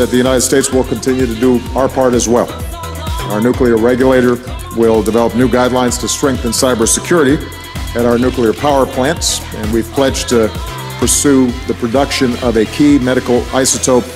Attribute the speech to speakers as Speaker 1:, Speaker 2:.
Speaker 1: that the United States will continue to do our part as well. Our nuclear regulator will develop new guidelines to strengthen cybersecurity at our nuclear power plants, and we've pledged to pursue the production of a key medical isotope